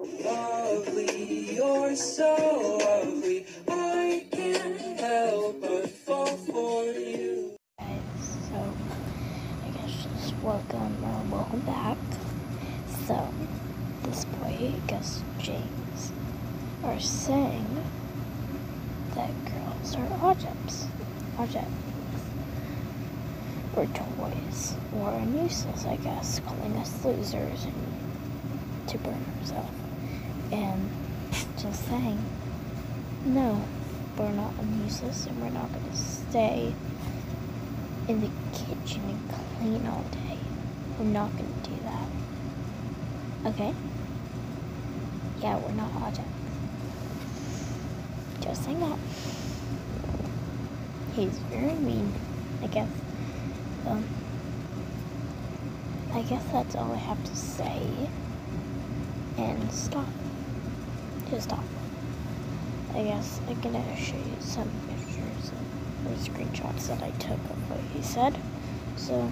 lovely, you're so lovely. I can't help but fall for you. So, I guess just welcome or welcome back. So, this boy, I guess James, are saying that girls are objects, objects, or toys, or useless, I guess, calling us losers and to burn ourselves. And just saying, no, we're not useless, and we're not going to stay in the kitchen and clean all day. We're not gonna do that. Okay? Yeah, we're not objects. Just saying that. He's very mean, I guess. Um, I guess that's all I have to say. And stop. Just stop. I guess I'm gonna show you some pictures or screenshots that I took of what he said. So